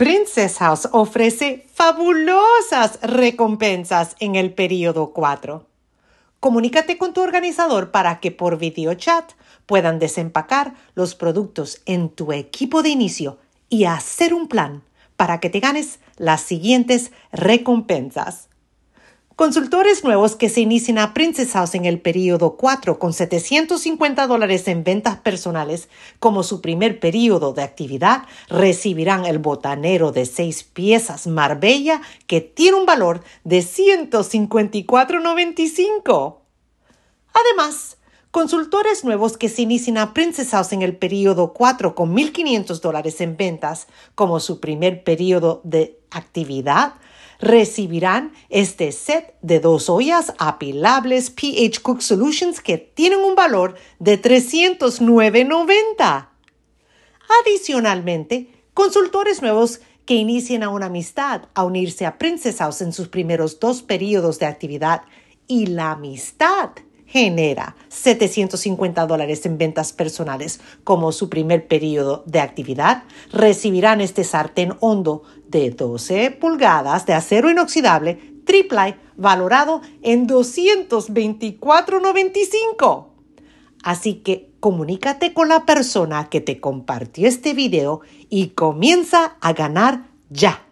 Princess House ofrece fabulosas recompensas en el periodo 4. Comunícate con tu organizador para que por videochat puedan desempacar los productos en tu equipo de inicio y hacer un plan para que te ganes las siguientes recompensas. Consultores nuevos que se inician a Princess House en el periodo 4 con 750 dólares en ventas personales como su primer periodo de actividad recibirán el botanero de seis piezas Marbella que tiene un valor de 154.95. Además, consultores nuevos que se inician a Princess House en el periodo 4 con 1.500 dólares en ventas como su primer periodo de actividad recibirán este set de dos ollas apilables PH Cook Solutions que tienen un valor de 309.90. Adicionalmente, consultores nuevos que inicien a una amistad a unirse a Princess House en sus primeros dos periodos de actividad y la amistad genera 750 dólares en ventas personales como su primer periodo de actividad, recibirán este sartén hondo de 12 pulgadas de acero inoxidable triple valorado en 224.95. Así que comunícate con la persona que te compartió este video y comienza a ganar ya.